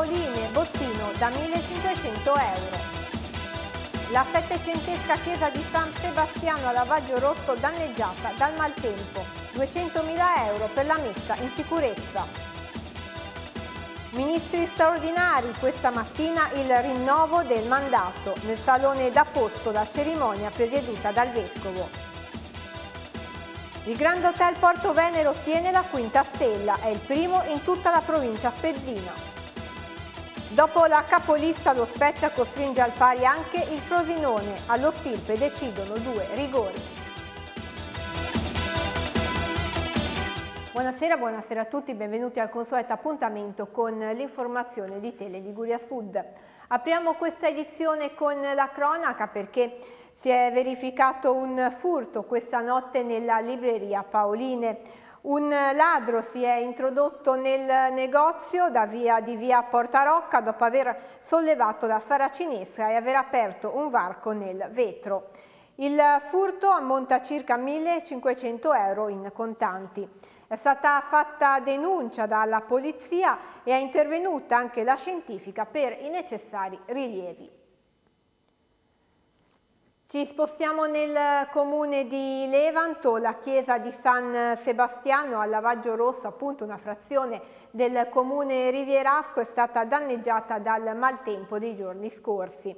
Libreria Paoline, bottino da 1500 euro. La settecentesca chiesa di San Sebastiano a Lavaggio Rosso danneggiata dal maltempo, 200.000 euro per la messa in sicurezza. Ministri straordinari, questa mattina il rinnovo del mandato. Nel salone da Pozzo la cerimonia presieduta dal Vescovo. Il Grand Hotel Porto Venere ottiene la quinta stella, è il primo in tutta la provincia spezzina. Dopo la capolista lo Spezia costringe al pari anche il Frosinone, allo stirpe decidono due rigori. Buonasera, buonasera a tutti, benvenuti al consueto appuntamento con l'informazione di Tele Liguria Sud. Apriamo questa edizione con la cronaca perché si è verificato un furto questa notte nella libreria Paoline. Un ladro si è introdotto nel negozio via, di via Portarocca dopo aver sollevato la saracinesca e aver aperto un varco nel vetro. Il furto ammonta circa 1.500 euro in contanti. È stata fatta denuncia dalla polizia e è intervenuta anche la scientifica per i necessari rilievi. Ci spostiamo nel comune di Levanto, la chiesa di San Sebastiano a Lavaggio Rosso, appunto una frazione del comune rivierasco, è stata danneggiata dal maltempo dei giorni scorsi.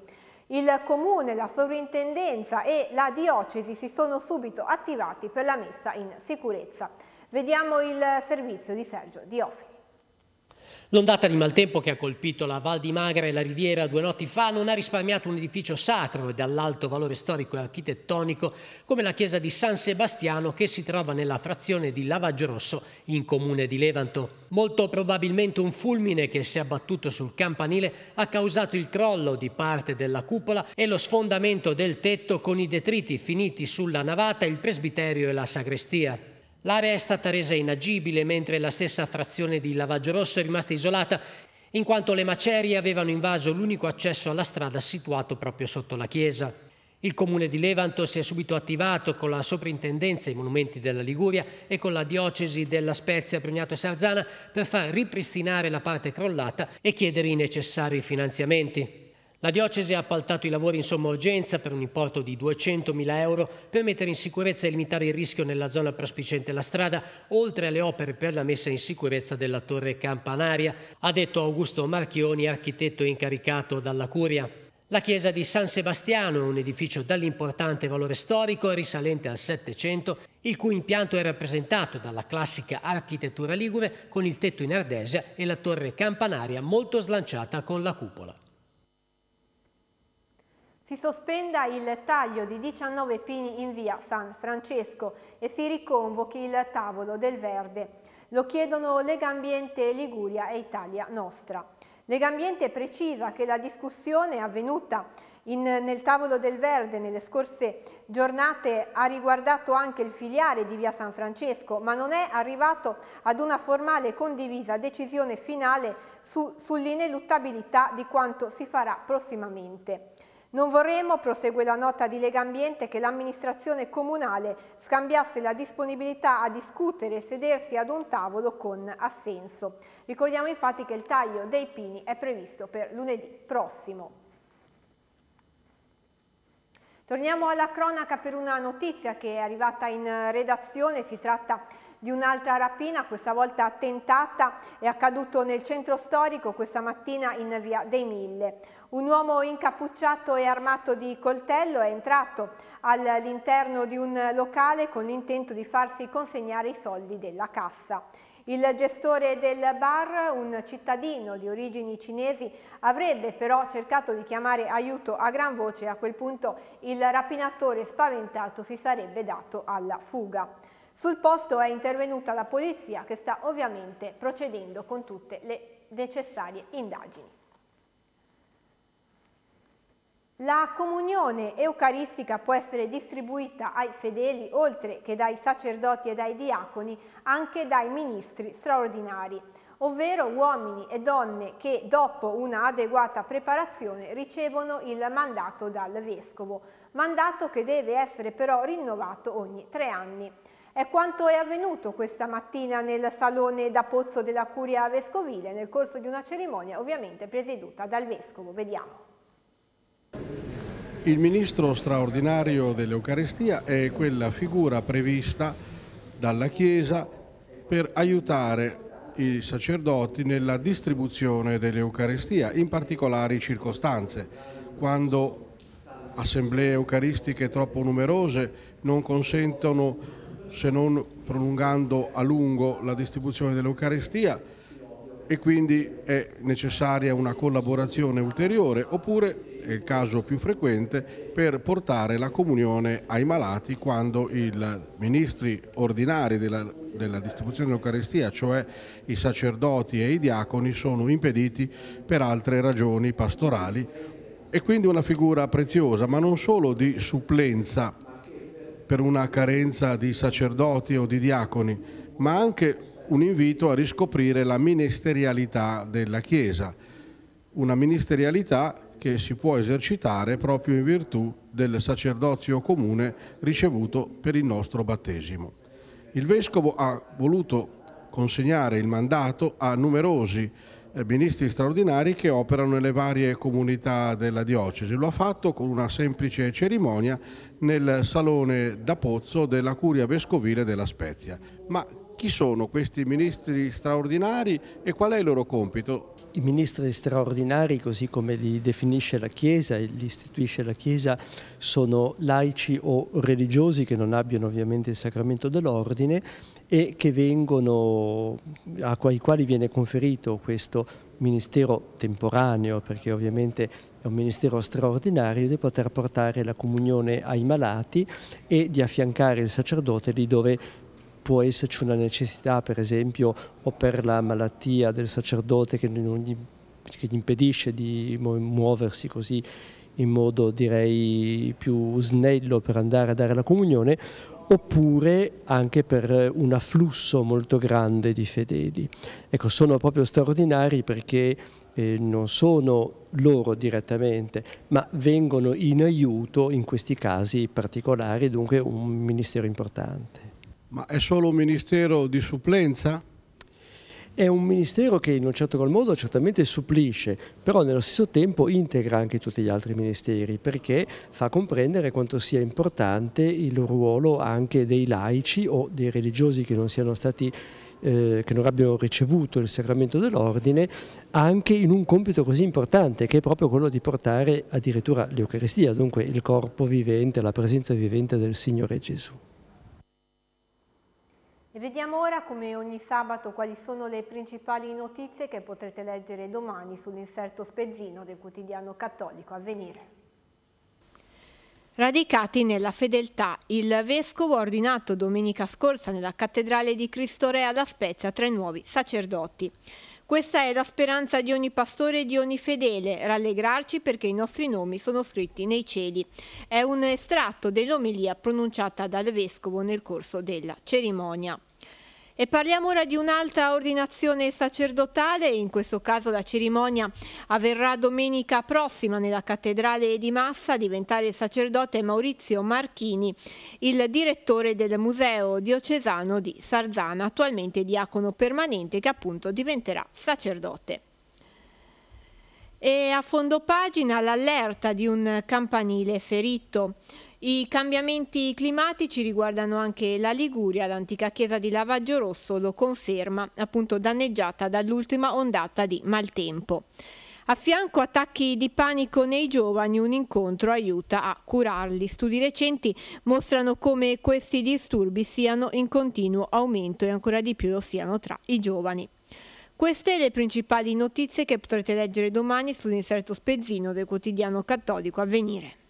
Il comune, la sovrintendenza e la diocesi si sono subito attivati per la messa in sicurezza. Vediamo il servizio di Sergio Diofili. L'ondata di maltempo che ha colpito la Val di Magra e la Riviera due notti fa non ha risparmiato un edificio sacro e dall'alto valore storico e architettonico come la chiesa di San Sebastiano che si trova nella frazione di Lavaggio Rosso in comune di Levanto. Molto probabilmente un fulmine che si è abbattuto sul campanile ha causato il crollo di parte della cupola e lo sfondamento del tetto con i detriti finiti sulla navata, il presbiterio e la sagrestia. L'area è stata resa inagibile mentre la stessa frazione di Lavaggio Rosso è rimasta isolata in quanto le macerie avevano invaso l'unico accesso alla strada situato proprio sotto la chiesa. Il comune di Levanto si è subito attivato con la soprintendenza ai monumenti della Liguria e con la diocesi della Spezia, Brugnato e Sarzana per far ripristinare la parte crollata e chiedere i necessari finanziamenti. La diocesi ha appaltato i lavori in somma urgenza per un importo di 200.000 euro per mettere in sicurezza e limitare il rischio nella zona prospiciente la strada, oltre alle opere per la messa in sicurezza della torre campanaria, ha detto Augusto Marchioni, architetto incaricato dalla Curia. La chiesa di San Sebastiano è un edificio dall'importante valore storico risalente al Settecento, il cui impianto è rappresentato dalla classica architettura ligure con il tetto in ardesia e la torre campanaria molto slanciata con la cupola si sospenda il taglio di 19 pini in via San Francesco e si riconvochi il tavolo del verde. Lo chiedono Legambiente Liguria e Italia Nostra. Legambiente precisa che la discussione avvenuta in, nel tavolo del verde nelle scorse giornate ha riguardato anche il filiale di via San Francesco, ma non è arrivato ad una formale condivisa decisione finale su, sull'ineluttabilità di quanto si farà prossimamente. Non vorremmo, prosegue la nota di Lega Ambiente, che l'amministrazione comunale scambiasse la disponibilità a discutere e sedersi ad un tavolo con assenso. Ricordiamo infatti che il taglio dei pini è previsto per lunedì prossimo. Torniamo alla cronaca per una notizia che è arrivata in redazione, si tratta di un'altra rapina, questa volta tentata, è accaduto nel centro storico questa mattina in via dei Mille. Un uomo incappucciato e armato di coltello è entrato all'interno di un locale con l'intento di farsi consegnare i soldi della cassa. Il gestore del bar, un cittadino di origini cinesi, avrebbe però cercato di chiamare aiuto a gran voce e a quel punto il rapinatore spaventato si sarebbe dato alla fuga. Sul posto è intervenuta la polizia che sta ovviamente procedendo con tutte le necessarie indagini. La comunione eucaristica può essere distribuita ai fedeli, oltre che dai sacerdoti e dai diaconi, anche dai ministri straordinari, ovvero uomini e donne che dopo una adeguata preparazione ricevono il mandato dal vescovo, mandato che deve essere però rinnovato ogni tre anni. È quanto è avvenuto questa mattina nel salone da Pozzo della Curia Vescovile nel corso di una cerimonia ovviamente presieduta dal Vescovo. Vediamo. Il ministro straordinario dell'Eucaristia è quella figura prevista dalla Chiesa per aiutare i sacerdoti nella distribuzione dell'Eucaristia, in particolari circostanze, quando assemblee eucaristiche troppo numerose non consentono, se non prolungando a lungo la distribuzione dell'Eucaristia, e quindi è necessaria una collaborazione ulteriore, oppure è il caso più frequente, per portare la comunione ai malati quando i ministri ordinari della, della distribuzione dell'Eucaristia, cioè i sacerdoti e i diaconi, sono impediti per altre ragioni pastorali. E quindi una figura preziosa, ma non solo di supplenza per una carenza di sacerdoti o di diaconi, ma anche un invito a riscoprire la ministerialità della Chiesa, una ministerialità che si può esercitare proprio in virtù del sacerdozio comune ricevuto per il nostro battesimo. Il Vescovo ha voluto consegnare il mandato a numerosi eh, ministri straordinari che operano nelle varie comunità della diocesi. Lo ha fatto con una semplice cerimonia nel salone da Pozzo della Curia Vescovile della Spezia. Ma chi sono questi ministri straordinari e qual è il loro compito? I ministri straordinari, così come li definisce la Chiesa e li istituisce la Chiesa, sono laici o religiosi che non abbiano ovviamente il sacramento dell'ordine e che vengono, ai quali viene conferito questo ministero temporaneo, perché ovviamente è un ministero straordinario, di poter portare la comunione ai malati e di affiancare il sacerdote lì dove può esserci una necessità, per esempio, o per la malattia del sacerdote che, gli, che gli impedisce di muoversi così in modo direi più snello per andare a dare la comunione, oppure anche per un afflusso molto grande di fedeli. Ecco, sono proprio straordinari perché eh, non sono loro direttamente, ma vengono in aiuto in questi casi particolari, dunque un ministero importante. Ma è solo un ministero di supplenza? È un ministero che in un certo qual modo certamente supplisce, però nello stesso tempo integra anche tutti gli altri ministeri perché fa comprendere quanto sia importante il ruolo anche dei laici o dei religiosi che non siano stati eh, che non abbiano ricevuto il sacramento dell'ordine anche in un compito così importante che è proprio quello di portare addirittura l'Eucaristia, dunque il corpo vivente, la presenza vivente del Signore Gesù. E vediamo ora come ogni sabato quali sono le principali notizie che potrete leggere domani sull'inserto spezzino del quotidiano cattolico Avvenire. Radicati nella fedeltà, il Vescovo ha ordinato domenica scorsa nella Cattedrale di Cristo Re alla Spezia tre nuovi sacerdoti. Questa è la speranza di ogni pastore e di ogni fedele, rallegrarci perché i nostri nomi sono scritti nei cieli. È un estratto dell'omelia pronunciata dal Vescovo nel corso della cerimonia. E parliamo ora di un'altra ordinazione sacerdotale, in questo caso la cerimonia avverrà domenica prossima nella cattedrale di Massa, diventare sacerdote Maurizio Marchini, il direttore del Museo Diocesano di Sarzana, attualmente diacono permanente che appunto diventerà sacerdote. E a fondo pagina l'allerta di un campanile ferito. I cambiamenti climatici riguardano anche la Liguria, l'antica chiesa di Lavaggio Rosso lo conferma, appunto danneggiata dall'ultima ondata di maltempo. A fianco attacchi di panico nei giovani, un incontro aiuta a curarli. Studi recenti mostrano come questi disturbi siano in continuo aumento e ancora di più lo siano tra i giovani. Queste le principali notizie che potrete leggere domani sull'inserto spezzino del quotidiano cattolico Avvenire.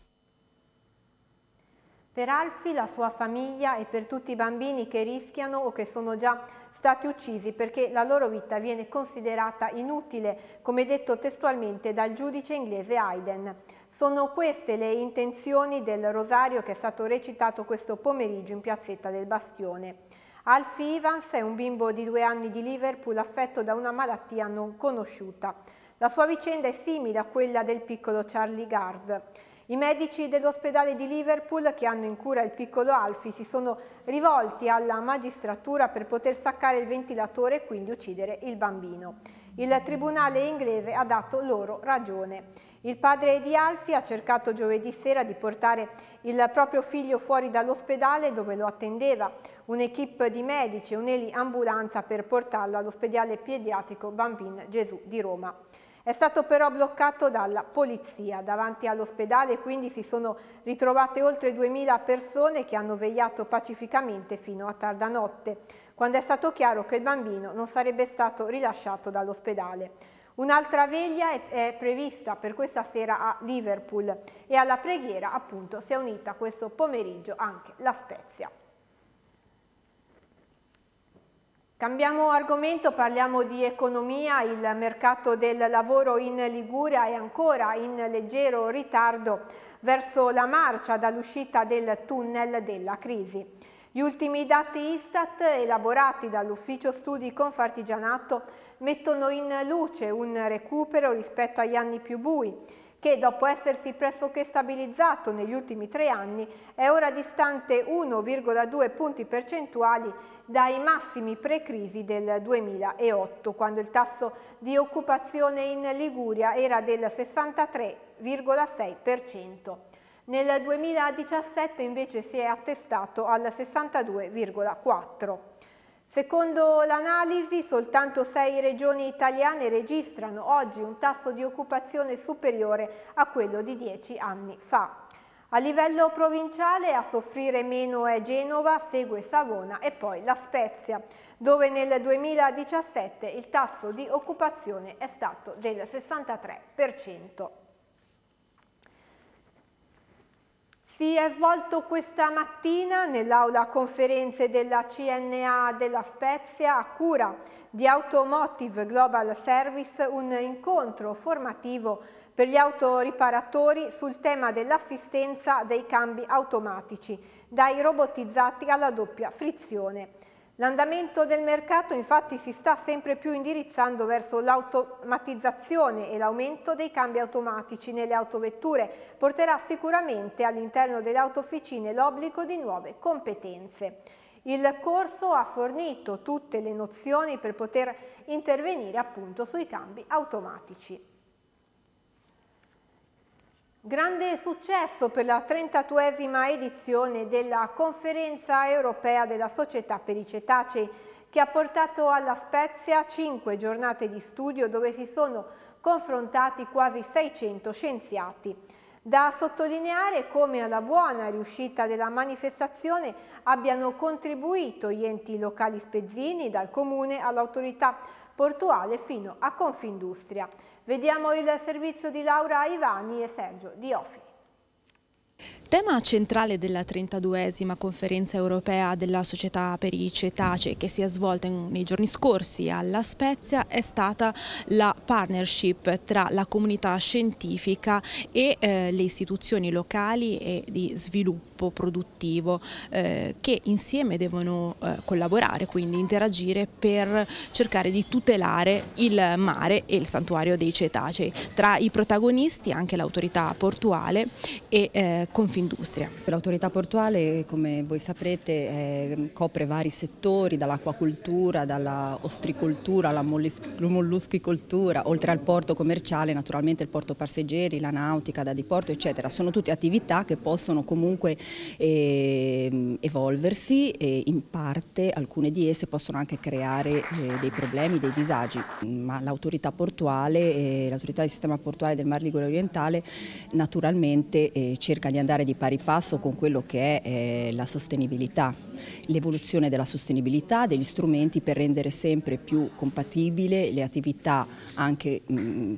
Per Alfi, la sua famiglia e per tutti i bambini che rischiano o che sono già stati uccisi perché la loro vita viene considerata inutile, come detto testualmente dal giudice inglese Hayden. Sono queste le intenzioni del rosario che è stato recitato questo pomeriggio in piazzetta del Bastione. Alfie Evans è un bimbo di due anni di Liverpool affetto da una malattia non conosciuta. La sua vicenda è simile a quella del piccolo Charlie Gard. I medici dell'ospedale di Liverpool che hanno in cura il piccolo Alfie si sono rivolti alla magistratura per poter staccare il ventilatore e quindi uccidere il bambino. Il tribunale inglese ha dato loro ragione. Il padre di Alfie ha cercato giovedì sera di portare il proprio figlio fuori dall'ospedale dove lo attendeva un'equipe di medici e un'eliambulanza per portarlo all'ospedale pediatrico Bambin Gesù di Roma. È stato però bloccato dalla polizia. Davanti all'ospedale quindi si sono ritrovate oltre 2000 persone che hanno vegliato pacificamente fino a tarda notte, quando è stato chiaro che il bambino non sarebbe stato rilasciato dall'ospedale. Un'altra veglia è, prevista per questa sera a Liverpool e alla preghiera appunto si è unita questo pomeriggio anche la Spezia. Cambiamo argomento, parliamo di economia, il mercato del lavoro in Liguria è ancora in leggero ritardo verso la marcia dall'uscita del tunnel della crisi. Gli ultimi dati Istat elaborati dall'Ufficio Studi Confartigianato mettono in luce un recupero rispetto agli anni più bui, che dopo essersi pressoché stabilizzato negli ultimi tre anni è ora distante 1,2 punti percentuali dai massimi pre-crisi del 2008, quando il tasso di occupazione in Liguria era del 63,6%. Nel 2017 invece si è attestato al 62,4%. Secondo l'analisi, soltanto sei regioni italiane registrano oggi un tasso di occupazione superiore a quello di dieci anni fa. A livello provinciale a soffrire meno è Genova, segue Savona e poi La Spezia, dove nel 2017 il tasso di occupazione è stato del 63%. Si è svolto questa mattina nell'aula conferenze della CNA della Spezia a cura di Automotive Global Service un incontro formativo per gli autoriparatori sul tema dell'assistenza dei cambi automatici, dai robotizzati alla doppia frizione. L'andamento del mercato infatti si sta sempre più indirizzando verso l'automatizzazione e l'aumento dei cambi automatici nelle autovetture porterà sicuramente all'interno delle autofficine l'obbligo di nuove competenze. Il corso ha fornito tutte le nozioni per poter intervenire appunto sui cambi automatici. Grande successo per la 32esima edizione della Conferenza Europea della Società per i Cetacei che ha portato alla Spezia cinque giornate di studio dove si sono confrontati quasi 600 scienziati. Da sottolineare come alla buona riuscita della manifestazione abbiano contribuito gli enti locali spezzini dal comune all'autorità portuale fino a Confindustria. Vediamo il servizio di Laura Ivani e Sergio Diofi. Tema centrale della 32esima conferenza europea della società per i cetacei che si è svolta nei giorni scorsi alla Spezia è stata la partnership tra la comunità scientifica e eh, le istituzioni locali e di sviluppo produttivo eh, che insieme devono eh, collaborare, quindi interagire per cercare di tutelare il mare e il santuario dei cetacei. Tra i protagonisti anche l'autorità portuale e eh, Confindustria Confindustria. L'autorità portuale, come voi saprete, eh, copre vari settori, dall'acquacultura, dalla ostricoltura alla molluschicoltura, oltre al porto commerciale, naturalmente il porto passeggeri, la nautica da diporto, eccetera. Sono tutte attività che possono comunque eh, evolversi e in parte alcune di esse possono anche creare eh, dei problemi, dei disagi, ma l'autorità portuale, l'autorità del sistema portuale del Mar Ligure orientale naturalmente eh, cerca di andare di di pari passo con quello che è eh, la sostenibilità, l'evoluzione della sostenibilità, degli strumenti per rendere sempre più compatibile le attività anche mh,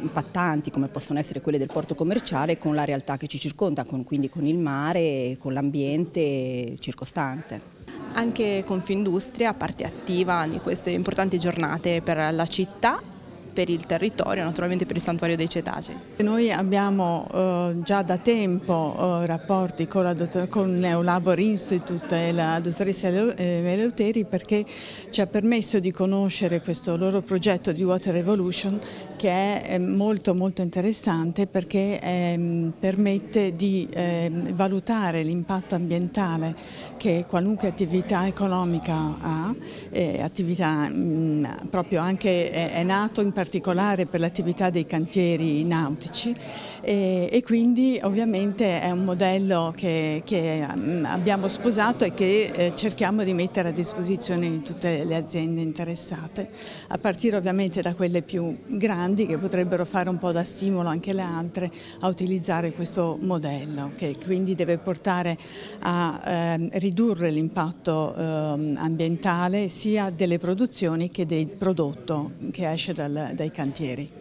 impattanti come possono essere quelle del porto commerciale con la realtà che ci circonda, con, quindi con il mare e con l'ambiente circostante. Anche Confindustria parte attiva in queste importanti giornate per la città per il territorio, naturalmente per il santuario dei cetacei. Noi abbiamo eh, già da tempo eh, rapporti con, la con Neolabor Institute e la dottoressa Eleuteri perché ci ha permesso di conoscere questo loro progetto di Water Evolution che è molto molto interessante perché eh, permette di ehm, valutare l'impatto ambientale che qualunque attività economica ha, attività mh, proprio anche è, è nato in particolare per l'attività dei cantieri nautici e, e, quindi ovviamente è un modello che, che mm, abbiamo sposato e che eh, cerchiamo di mettere a disposizione di tutte le aziende interessate, a partire ovviamente da quelle più grandi che potrebbero fare un po' da stimolo anche le altre a utilizzare questo modello che quindi deve portare a eh, ridurre l'impatto eh, ambientale sia delle produzioni che del prodotto che esce dal, dai cantieri.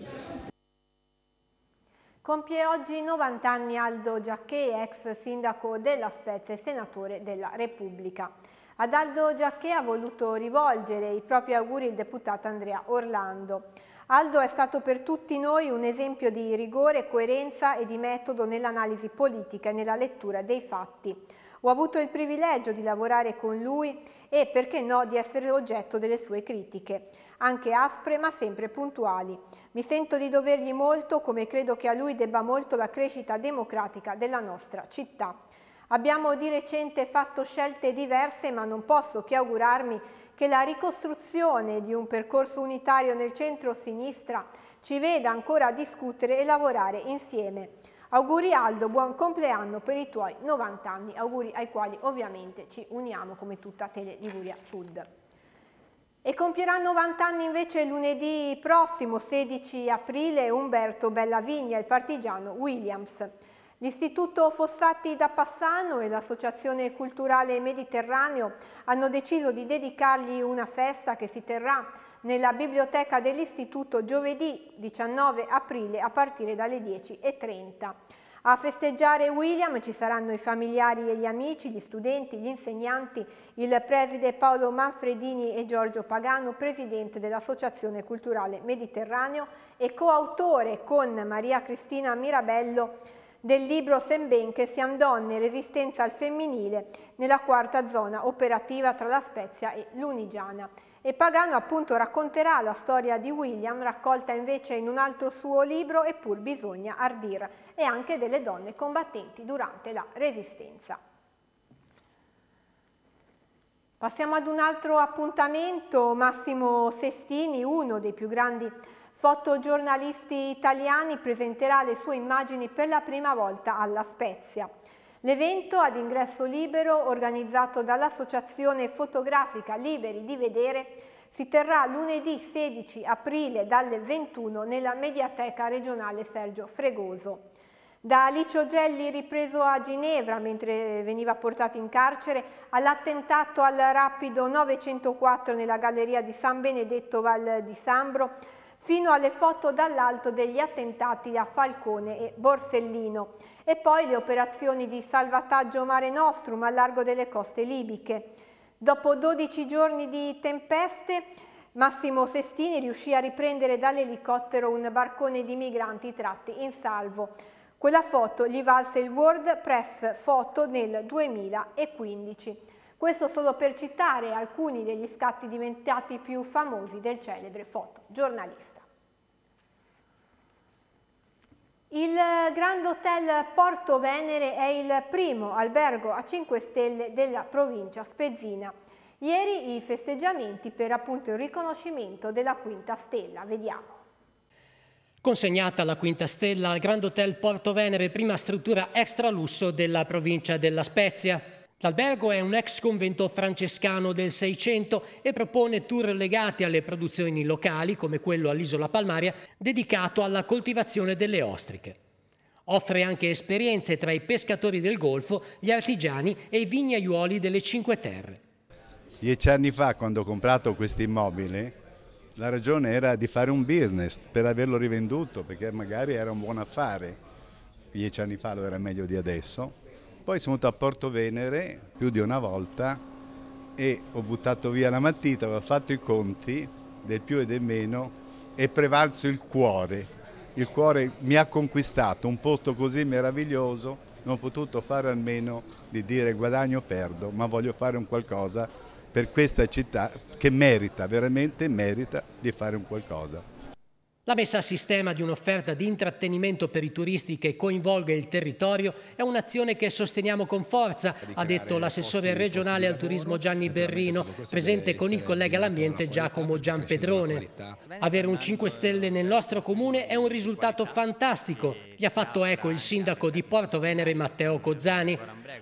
Compie oggi 90 anni Aldo Giacché, ex sindaco della Spezia e senatore della Repubblica. Ad Aldo Giacché ha voluto rivolgere i propri auguri il deputato Andrea Orlando. Aldo è stato per tutti noi un esempio di rigore, coerenza e di metodo nell'analisi politica e nella lettura dei fatti. Ho avuto il privilegio di lavorare con lui e, perché no, di essere oggetto delle sue critiche, anche aspre ma sempre puntuali. Mi sento di dovergli molto come credo che a lui debba molto la crescita democratica della nostra città. Abbiamo di recente fatto scelte diverse ma non posso che augurarmi che la ricostruzione di un percorso unitario nel centro-sinistra ci veda ancora discutere e lavorare insieme. Auguri Aldo, buon compleanno per i tuoi 90 anni, auguri ai quali ovviamente ci uniamo come tutta Tele Liguria Sud. E compierà 90 anni invece lunedì prossimo, 16 aprile, Umberto Bellavigna, il partigiano Williams. L'Istituto Fossati da Passano e l'Associazione Culturale Mediterraneo hanno deciso di dedicargli una festa che si terrà nella biblioteca dell'Istituto giovedì 19 aprile a partire dalle 10.30. A festeggiare William ci saranno i familiari e gli amici, gli studenti, gli insegnanti, il preside Paolo Manfredini e Giorgio Pagano, presidente dell'Associazione Culturale Mediterraneo e coautore con Maria Cristina Mirabello del libro Sembenche Siam donne, resistenza al femminile nella quarta zona operativa tra la Spezia e l'Unigiana. E Pagano appunto racconterà la storia di William, raccolta invece in un altro suo libro, Eppur bisogna ardir, e anche delle donne combattenti durante la Resistenza. Passiamo ad un altro appuntamento, Massimo Sestini, uno dei più grandi fotogiornalisti italiani, presenterà le sue immagini per la prima volta alla Spezia. L'evento ad ingresso libero, organizzato dall'Associazione Fotografica Liberi di Vedere, si terrà lunedì 16 aprile dalle 21 nella Mediateca regionale Sergio Fregoso. Da Licio Gelli ripreso a Ginevra mentre veniva portato in carcere all'attentato al rapido 904 nella galleria di San Benedetto Val di Sambro fino alle foto dall'alto degli attentati a Falcone e Borsellino e poi le operazioni di salvataggio Mare Nostrum a largo delle coste libiche. Dopo 12 giorni di tempeste, Massimo Sestini riuscì a riprendere dall'elicottero un barcone di migranti tratti in salvo. Quella foto gli valse il World Press Photo nel 2015. Questo solo per citare alcuni degli scatti diventati più famosi del celebre fotogiornalista. Il Grand Hotel Porto Venere è il primo albergo a 5 stelle della provincia spezzina. Ieri i festeggiamenti per appunto il riconoscimento della quinta stella. Vediamo. Consegnata la quinta stella al Grand Hotel Porto Venere, prima struttura extra lusso della provincia della Spezia. L'albergo è un ex convento francescano del Seicento e propone tour legati alle produzioni locali, come quello all'Isola Palmaria, dedicato alla coltivazione delle ostriche. Offre anche esperienze tra i pescatori del Golfo, gli artigiani e i vignaiuoli delle Cinque Terre. Dieci anni fa, quando ho comprato questo immobile, la ragione era di fare un business per averlo rivenduto, perché magari era un buon affare. Dieci anni fa lo era meglio di adesso poi sono venuto a Porto Venere più di una volta e ho buttato via la matita, ho fatto i conti del più e del meno è prevalso il cuore. Il cuore mi ha conquistato un posto così meraviglioso, non ho potuto fare almeno di dire guadagno o perdo, ma voglio fare un qualcosa per questa città che merita, veramente merita di fare un qualcosa. La messa a sistema di un'offerta di intrattenimento per i turisti che coinvolga il territorio è un'azione che sosteniamo con forza, ha detto l'assessore regionale al turismo Gianni Berrino, presente con il collega all'ambiente Giacomo Gianpedrone. Avere un 5 Stelle nel nostro comune è un risultato fantastico, gli ha fatto eco il sindaco di Porto Venere Matteo Cozzani.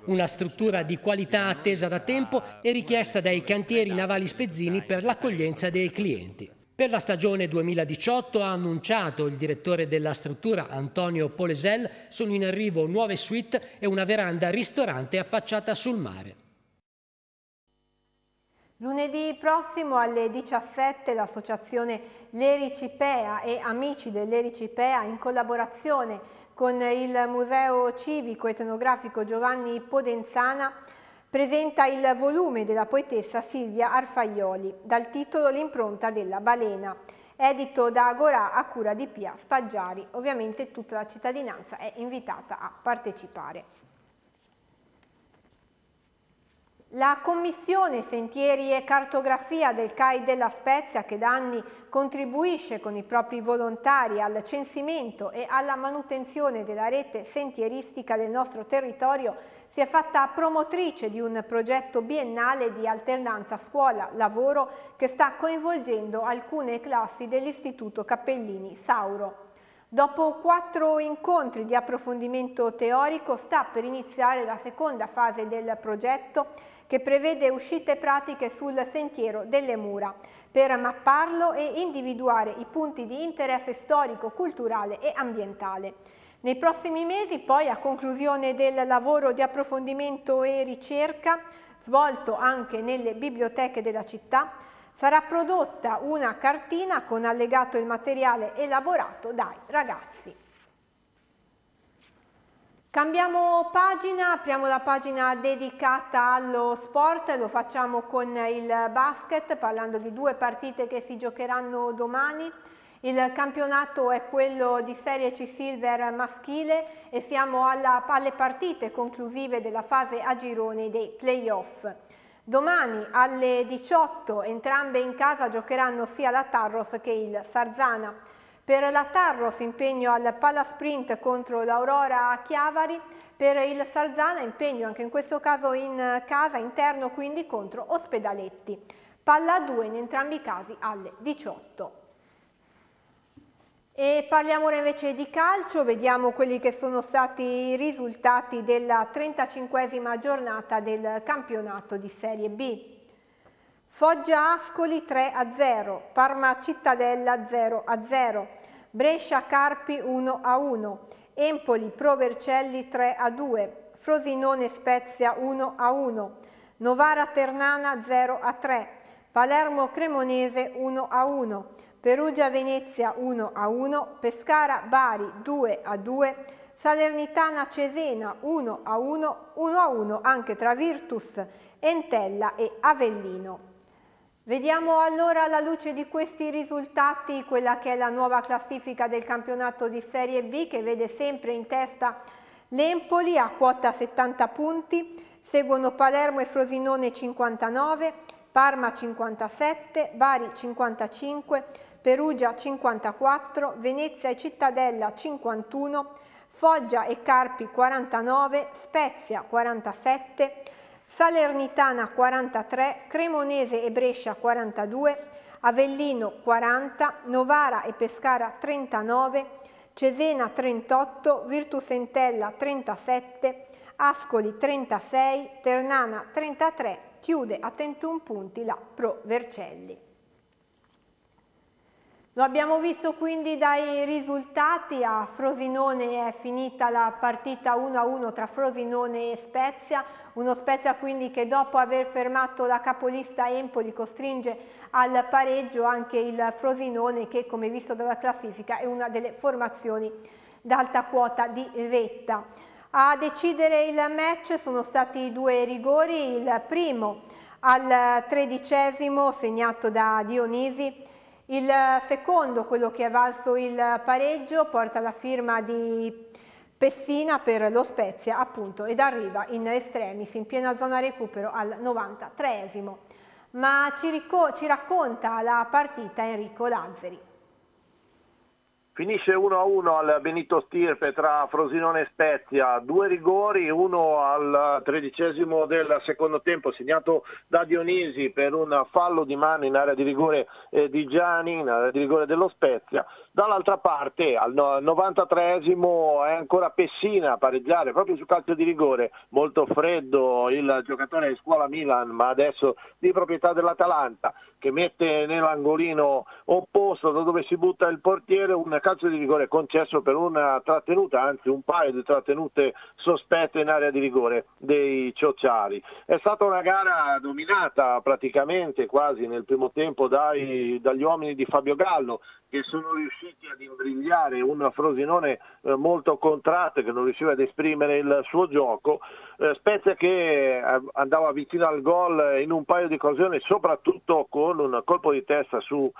Una struttura di qualità attesa da tempo e richiesta dai cantieri navali spezzini per l'accoglienza dei clienti. Per la stagione 2018 ha annunciato il direttore della struttura Antonio Polesel, sono in arrivo nuove suite e una veranda ristorante affacciata sul mare. Lunedì prossimo alle 17 l'associazione Lericipea e Amici dell'Ericipea in collaborazione con il Museo Civico Etnografico Giovanni Podenzana presenta il volume della poetessa Silvia Arfaioli dal titolo L'impronta della balena, edito da Agorà a cura di Pia Spaggiari. Ovviamente tutta la cittadinanza è invitata a partecipare. La Commissione Sentieri e Cartografia del CAI della Spezia, che da anni contribuisce con i propri volontari al censimento e alla manutenzione della rete sentieristica del nostro territorio, si è fatta promotrice di un progetto biennale di alternanza scuola-lavoro che sta coinvolgendo alcune classi dell'Istituto Cappellini Sauro. Dopo quattro incontri di approfondimento teorico sta per iniziare la seconda fase del progetto che prevede uscite pratiche sul sentiero delle mura per mapparlo e individuare i punti di interesse storico, culturale e ambientale. Nei prossimi mesi poi a conclusione del lavoro di approfondimento e ricerca svolto anche nelle biblioteche della città sarà prodotta una cartina con allegato il materiale elaborato dai ragazzi. Cambiamo pagina, apriamo la pagina dedicata allo sport, lo facciamo con il basket parlando di due partite che si giocheranno domani. Il campionato è quello di Serie C Silver maschile e siamo alla, alle partite conclusive della fase a gironi dei playoff. Domani alle 18 entrambe in casa giocheranno sia la Tarros che il Sarzana. Per la Tarros impegno al Palasprint contro l'Aurora Chiavari, per il Sarzana impegno anche in questo caso in casa, interno quindi contro Ospedaletti. Palla 2 in entrambi i casi alle 18. E parliamo ora invece di calcio, vediamo quelli che sono stati i risultati della 35esima giornata del campionato di Serie B. Foggia Ascoli 3 a 0, Parma Cittadella 0 a 0, Brescia Carpi 1 a 1, Empoli Pro Vercelli 3 a 2, Frosinone Spezia 1 a 1, Novara Ternana 0 a 3, Palermo Cremonese 1 a 1, Perugia Venezia 1 a 1, Pescara Bari 2 a 2, Salernitana Cesena 1 a 1, 1 a 1 anche tra Virtus, Entella e Avellino. Vediamo allora alla luce di questi risultati quella che è la nuova classifica del campionato di Serie B che vede sempre in testa l'Empoli a quota 70 punti, seguono Palermo e Frosinone 59, Parma 57, Bari 55, Perugia 54, Venezia e Cittadella 51, Foggia e Carpi 49, Spezia 47, Salernitana 43, Cremonese e Brescia 42, Avellino 40, Novara e Pescara 39, Cesena 38, Virtus Entella 37, Ascoli 36, Ternana 33, chiude a 31 punti la Pro Vercelli. Lo abbiamo visto quindi dai risultati, a Frosinone è finita la partita 1-1 tra Frosinone e Spezia, uno Spezia quindi che dopo aver fermato la capolista Empoli costringe al pareggio anche il Frosinone che come visto dalla classifica è una delle formazioni d'alta quota di vetta. A decidere il match sono stati due rigori, il primo al tredicesimo segnato da Dionisi Il secondo, quello che ha valso il pareggio, porta la firma di Pessina per lo Spezia appunto ed arriva in estremis in piena zona recupero al 93esimo. Ma ci, ci racconta la partita Enrico Lazzeri. Finisce 1-1 al Benito Stirpe tra Frosinone e Spezia, due rigori, uno al tredicesimo del secondo tempo segnato da Dionisi per un fallo di mano in area di rigore eh, di Gianni, in area di rigore dello Spezia. Dall'altra parte al 93esimo è ancora Pessina a pareggiare proprio su calcio di rigore, molto freddo il giocatore di scuola Milan ma adesso di proprietà dell'Atalanta che mette nell'angolino opposto da dove si butta il portiere un calcio di rigore concesso per una trattenuta, anzi un paio di trattenute sospette in area di rigore dei Ciociari. È stata una gara dominata praticamente quasi nel primo tempo dai, dagli uomini di Fabio Gallo che sono riusciti ad imbrigliare un Frosinone eh, molto contratto che non riusciva ad esprimere il suo gioco, eh, Spezia che eh, andava vicino al gol in un paio di occasioni soprattutto con un colpo di testa su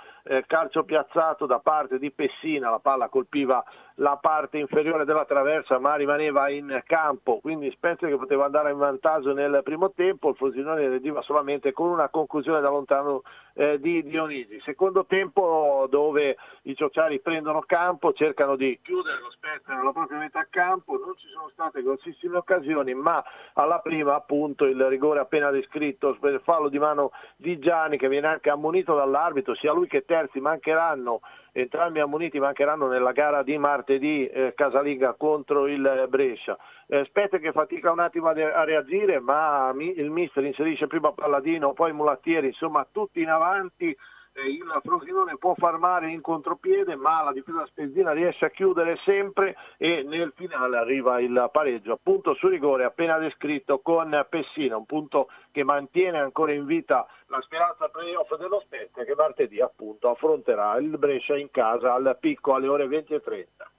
calcio piazzato da parte di Pessina, la palla colpiva la parte inferiore della traversa ma rimaneva in campo, quindi Spezia che poteva andare in vantaggio nel primo tempo, il Frosinone reagiva solamente con una conclusione da lontano eh, di Dionisi. Secondo tempo dove i Ciociari prendono campo, cercano di chiudere lo Spezia nella propria metà campo, non ci sono state grossissime occasioni, ma alla prima appunto il rigore appena descritto per il fallo di mano di Gianni che viene anche ammonito dall'arbitro, sia lui che Terzi mancheranno entrambi ammoniti mancheranno nella gara di martedì eh, Casaliga contro il Brescia. Eh, Spezia che fatica un attimo a, a reagire, ma mi, il mister inserisce prima Palladino, poi Mulattieri, insomma tutti in avanti il Frosinone può far male in contropiede ma la difesa spezzina riesce a chiudere sempre e nel finale arriva il pareggio. Appunto su rigore appena descritto con Pessina un punto che mantiene ancora in vita la speranza playoff dello Spezia che martedì appunto affronterà il Brescia in casa al picco alle ore 20 e 30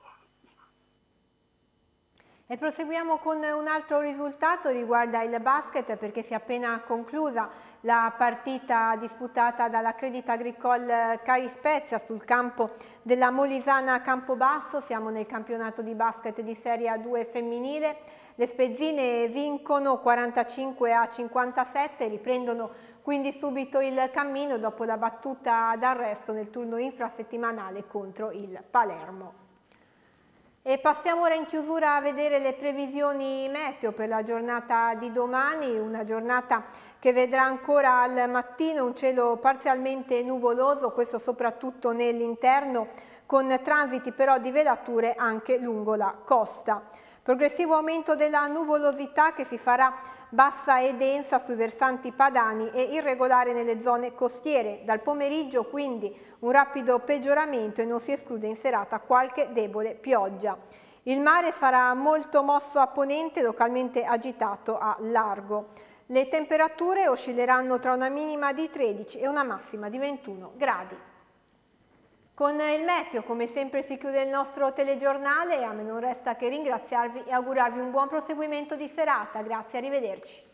proseguiamo con un altro risultato, riguarda il basket perché si è appena conclusa la partita disputata dalla Credit Agricole Cari Spezia sul campo della Molisana Campobasso, siamo nel campionato di basket di Serie A2 femminile, le Spezzine vincono 45 a 57, riprendono quindi subito il cammino dopo la battuta d'arresto nel turno infrasettimanale contro il Palermo. E passiamo ora in chiusura a vedere le previsioni meteo per la giornata di domani, una giornata che vedrà ancora al mattino un cielo parzialmente nuvoloso, questo soprattutto nell'interno, con transiti però di velature anche lungo la costa. Progressivo aumento della nuvolosità che si farà bassa e densa sui versanti padani e irregolare nelle zone costiere. Dal pomeriggio quindi un rapido peggioramento e non si esclude in serata qualche debole pioggia. Il mare sarà molto mosso a ponente, localmente agitato a largo. Le temperature oscilleranno tra una minima di 13 e una massima di 21 gradi. Con il meteo, come sempre, si chiude il nostro telegiornale e a me non resta che ringraziarvi e augurarvi un buon proseguimento di serata. Grazie, arrivederci.